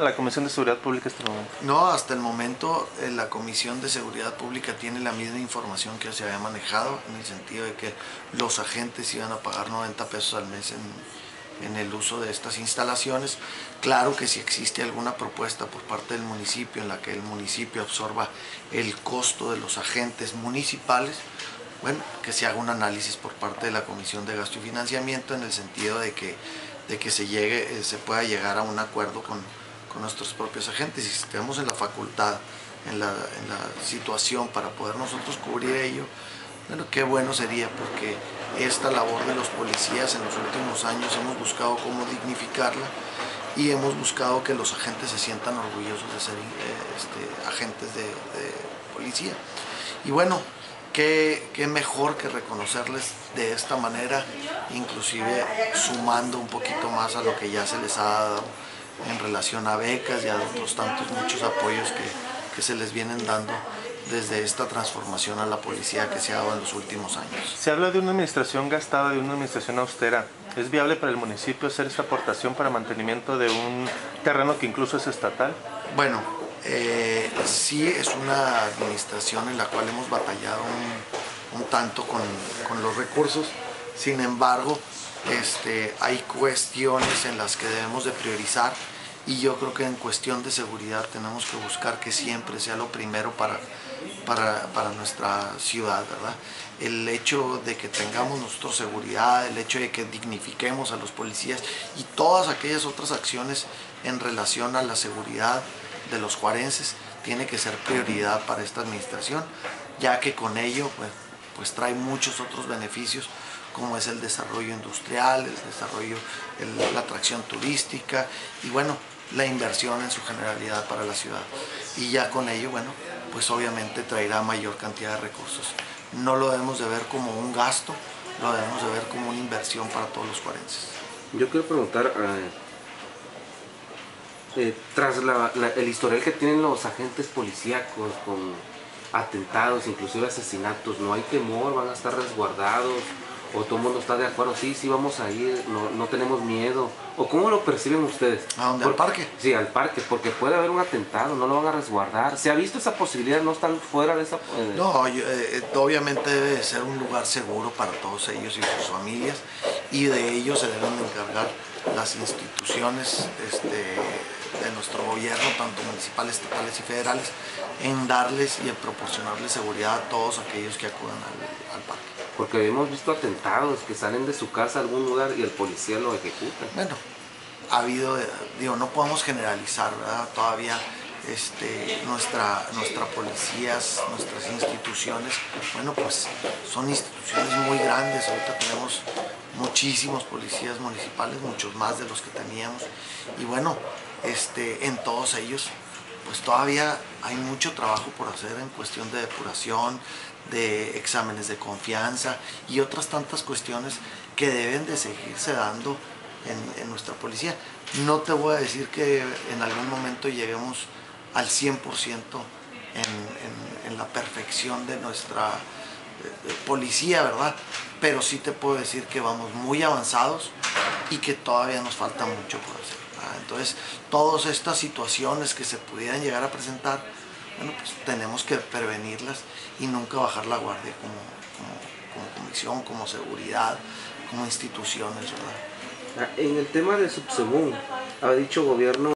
la Comisión de Seguridad Pública hasta el momento? No, hasta el momento eh, la Comisión de Seguridad Pública tiene la misma información que se había manejado, en el sentido de que los agentes iban a pagar 90 pesos al mes en, en el uso de estas instalaciones. Claro que si existe alguna propuesta por parte del municipio en la que el municipio absorba el costo de los agentes municipales, bueno, que se haga un análisis por parte de la Comisión de Gasto y Financiamiento en el sentido de que, de que se, llegue, eh, se pueda llegar a un acuerdo con, con nuestros propios agentes y si tenemos en la facultad, en la, en la situación para poder nosotros cubrir ello, bueno, qué bueno sería porque esta labor de los policías en los últimos años hemos buscado cómo dignificarla y hemos buscado que los agentes se sientan orgullosos de ser eh, este, agentes de, policía. Y bueno, qué, qué, mejor que reconocerles de esta manera, inclusive sumando un poquito más a lo que ya se les ha dado en relación a becas y a otros tantos muchos apoyos que, que se les vienen dando desde esta transformación a la policía que se ha dado en los últimos años. Se habla de una administración gastada, de una administración austera. ¿Es viable para el municipio hacer esa aportación para mantenimiento de un terreno que incluso es estatal? Bueno, eh, sí es una administración en la cual hemos batallado un, un tanto con, con, los recursos, sin embargo este, hay cuestiones en las que debemos de priorizar y yo creo que en cuestión de seguridad tenemos que buscar que siempre sea lo primero para, para, para nuestra ciudad, ¿verdad? El hecho de que tengamos nuestra seguridad, el hecho de que dignifiquemos a los policías y todas aquellas otras acciones en relación a la seguridad de los juarenses tiene que ser prioridad para esta administración, ya que con ello pues, pues trae muchos otros beneficios como es el desarrollo industrial, el desarrollo, la atracción turística y bueno, la inversión en su generalidad para la ciudad. Y ya con ello, bueno, pues obviamente traerá mayor cantidad de recursos. No lo debemos de ver como un gasto, lo debemos de ver como una inversión para todos los cuarenses. Yo quiero preguntar, eh, eh, tras el historial que tienen los agentes policíacos con atentados, inclusive asesinatos, no hay temor, van a estar resguardados, o todo el mundo está de acuerdo, sí, sí vamos a ir, no, no tenemos miedo, o cómo lo perciben ustedes. ¿A dónde? ¿Al parque? Sí, al parque, porque puede haber un atentado, no lo van a resguardar. ¿Se ha visto esa posibilidad? ¿No están fuera de esa...? Eh? No, yo, eh, obviamente debe ser un lugar seguro para todos ellos y sus familias, y de ello se deben de encargar las instituciones este, de nuestro gobierno, tanto municipales, estatales y federales, en darles y en proporcionarles seguridad a todos aquellos que acudan al, al parque. Porque hemos visto atentados que salen de su casa a algún lugar y el policía lo ejecuta. Bueno, ha habido, digo, no podemos generalizar, ¿verdad? Todavía este, nuestra, nuestra policías, nuestras instituciones, bueno, pues son instituciones muy grandes. Ahorita tenemos muchísimos policías municipales, muchos más de los que teníamos. Y bueno, este, en todos ellos, pues todavía hay mucho trabajo por hacer en cuestión de depuración, de exámenes de confianza y otras tantas cuestiones que deben de seguirse dando en, nuestra policía. No te voy a decir que en algún momento lleguemos al 100% en, en, en, la perfección de nuestra eh, policía, ¿verdad? Pero sí te puedo decir que vamos muy avanzados y que todavía nos falta mucho por hacer. Entonces, todas estas situaciones que se pudieran llegar a presentar, bueno, pues tenemos que prevenirlas y nunca bajar la guardia como, como, como comisión, como seguridad, como instituciones, ¿verdad? En el tema de Subsegún, ha dicho gobierno